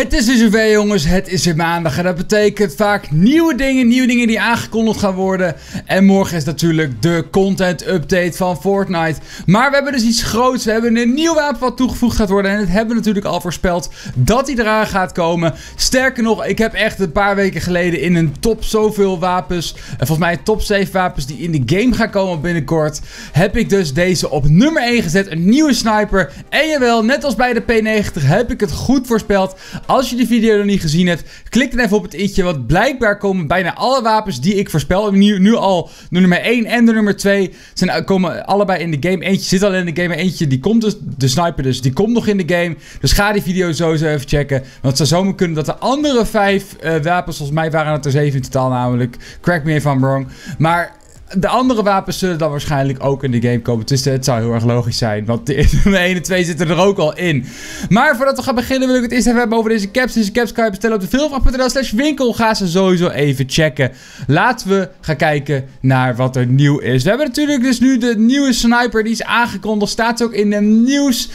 Het is weer zover jongens, het is weer maandag en dat betekent vaak nieuwe dingen, nieuwe dingen die aangekondigd gaan worden. En morgen is natuurlijk de content update van Fortnite. Maar we hebben dus iets groots, we hebben een nieuw wapen wat toegevoegd gaat worden en het hebben we natuurlijk al voorspeld dat hij eraan gaat komen. Sterker nog, ik heb echt een paar weken geleden in een top zoveel wapens, en volgens mij top 7 wapens die in de game gaan komen binnenkort, heb ik dus deze op nummer 1 gezet, een nieuwe sniper. En jawel, net als bij de P90 heb ik het goed voorspeld. Als je die video nog niet gezien hebt, klik dan even op het i'tje. Want blijkbaar komen bijna alle wapens die ik voorspel. Nu, nu al de nummer 1 en de nummer 2 zijn, komen allebei in de game. Eentje zit al in de game, maar eentje die komt dus, de sniper dus, die komt nog in de game. Dus ga die video sowieso even checken. Want het zou zomaar kunnen dat de andere 5 uh, eh, wapens, volgens mij waren het er 7 in totaal namelijk. Correct me if I'm wrong. Maar de andere wapens zullen dan waarschijnlijk ook in de game komen. Dus het zou heel erg logisch zijn. Want de 1 en 2 zitten er ook al in. Maar voordat we gaan beginnen wil ik het eerst even hebben over deze caps. Deze caps kan je bestellen op de slash winkel. Ga ze sowieso even checken. Laten we gaan kijken naar wat er nieuw is. We hebben natuurlijk dus nu de nieuwe sniper. Die is aangekondigd. Staat ook in de nieuws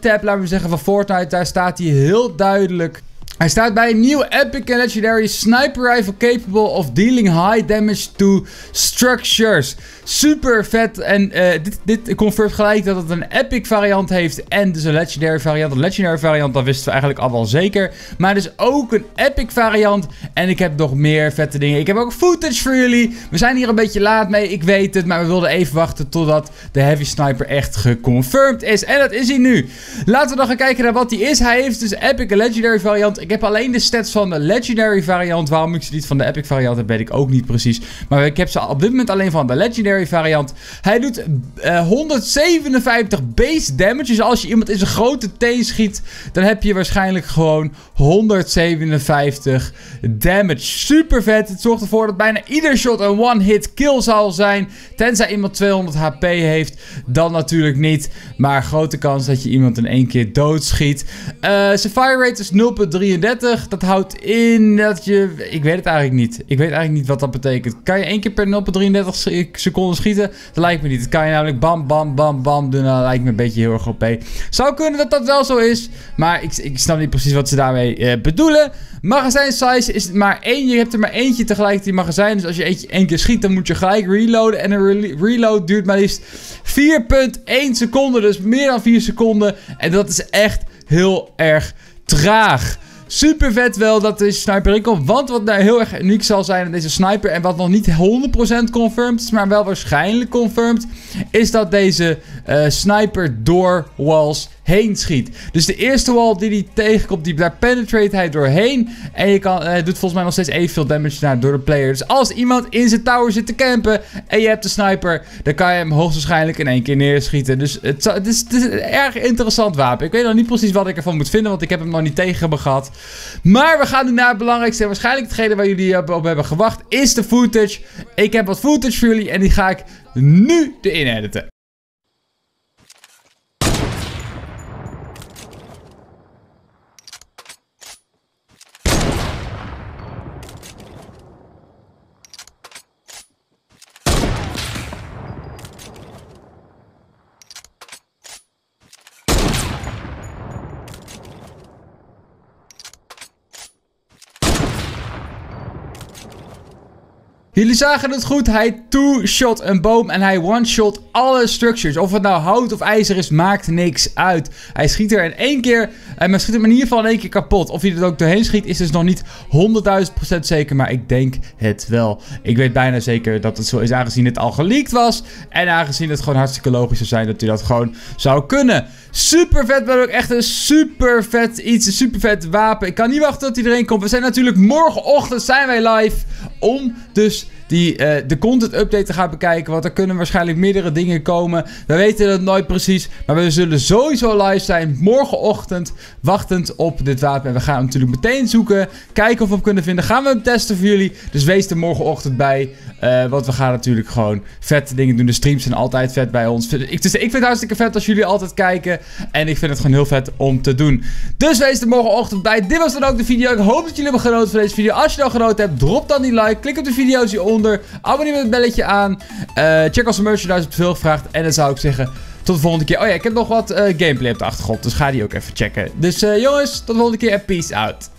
tab, laten we zeggen, van Fortnite. Daar staat hij heel duidelijk hij staat bij een nieuwe Epic and Legendary Sniper Rifle capable of dealing high damage to structures. Super vet. En uh, dit, dit confirmt gelijk dat het een Epic variant heeft en dus een Legendary variant. Een Legendary variant, dat wisten we eigenlijk al wel zeker. Maar dus ook een Epic variant. En ik heb nog meer vette dingen. Ik heb ook footage voor jullie. We zijn hier een beetje laat mee, ik weet het. Maar we wilden even wachten totdat de Heavy Sniper echt geconfirmed is. En dat is hij nu. Laten we dan gaan kijken naar wat hij is. Hij heeft dus Epic en Legendary variant. Ik heb alleen de stats van de Legendary variant. Waarom ik ze niet van de Epic variant heb, weet ik ook niet precies. Maar ik heb ze op dit moment alleen van de Legendary variant. Hij doet uh, eh, 157 base damage. Dus als je iemand in zijn grote T schiet, dan heb je waarschijnlijk gewoon 157 damage. Super vet. Het zorgt ervoor dat bijna ieder shot een one-hit kill zal zijn. Tenzij iemand 200 HP heeft, dan natuurlijk niet. Maar grote kans dat je iemand in één keer doodschiet. Uh, zijn fire rate is 0.33. Dat houdt in dat je... Ik weet het eigenlijk niet. Ik weet eigenlijk niet wat dat betekent. Kan je één keer per 0,33 seconden schieten? Dat lijkt me niet. Dat kan je namelijk bam, bam, bam, bam doen. Dat lijkt me een beetje heel erg OP. Zou kunnen dat dat wel zo is. Maar ik, ik snap niet precies wat ze daarmee uh, bedoelen. Magazijn size is maar één. Je hebt er maar eentje tegelijk die magazijn. Dus als je eentje één keer schiet, dan moet je gelijk reloaden. En een reload duurt maar liefst 4,1 seconden. Dus meer dan 4 seconden. En dat is echt heel erg traag. Super vet wel dat deze sniper in komt. Want wat nou heel erg uniek zal zijn aan deze sniper. En wat nog niet 100% confirmed is, maar wel waarschijnlijk confirmed. Is dat deze uh, sniper door walls heen schiet. Dus de eerste wall die hij tegenkomt, die, daar penetrate hij doorheen. En je kan, hij doet volgens mij nog steeds evenveel damage naar door de player. Dus als iemand in zijn tower zit te campen en je hebt de sniper, dan kan je hem hoogstwaarschijnlijk in één keer neerschieten. Dus het, het, is, het is, een erg interessant wapen. Ik weet nog niet precies wat ik ervan moet vinden, want ik heb hem nog niet tegen me gehad. Maar we gaan nu naar het belangrijkste en waarschijnlijk hetgene waar jullie op hebben gewacht, is de footage. Ik heb wat footage voor jullie en die ga ik nu erin editen. Jullie zagen het goed. Hij two-shot een boom en hij one-shot alle structures. Of het nou hout of ijzer is, maakt niks uit. Hij schiet er in één keer, en hij schiet hem in ieder geval in één keer kapot. Of hij er ook doorheen schiet, is dus nog niet 100.000% zeker. Maar ik denk het wel. Ik weet bijna zeker dat het zo is, aangezien het al geleakt was. En aangezien het gewoon hartstikke logisch zou zijn dat hij dat gewoon zou kunnen. Super vet, maar ook echt een super vet iets. Een super vet wapen. Ik kan niet wachten tot hij erin komt. We zijn natuurlijk morgenochtend zijn wij live om dus die uh, de content update te gaan bekijken. Want er kunnen waarschijnlijk meerdere dingen komen. We weten het nooit precies. Maar we zullen sowieso live zijn morgenochtend. Wachtend op dit wapen. En we gaan hem natuurlijk meteen zoeken. Kijken of we hem kunnen vinden. Gaan we hem testen voor jullie. Dus wees er morgenochtend bij. Uh, want we gaan natuurlijk gewoon vette dingen doen. De streams zijn altijd vet bij ons. Ik, ik vind het hartstikke vet als jullie altijd kijken. En ik vind het gewoon heel vet om te doen. Dus wees er morgenochtend bij. Dit was dan ook de video. Ik hoop dat jullie hebben genoten van deze video. Als je nou genoten hebt, drop dan die like. Klik op de video's hieronder. Abonneer met het belletje aan. Uh, check onze merchandise op veel gevraagd. En dan zou ik zeggen, tot de volgende keer. Oh ja, ik heb nog wat eh, gameplay op de achtergrond. Dus ga die ook even checken. Dus jongens, tot de volgende keer en peace out.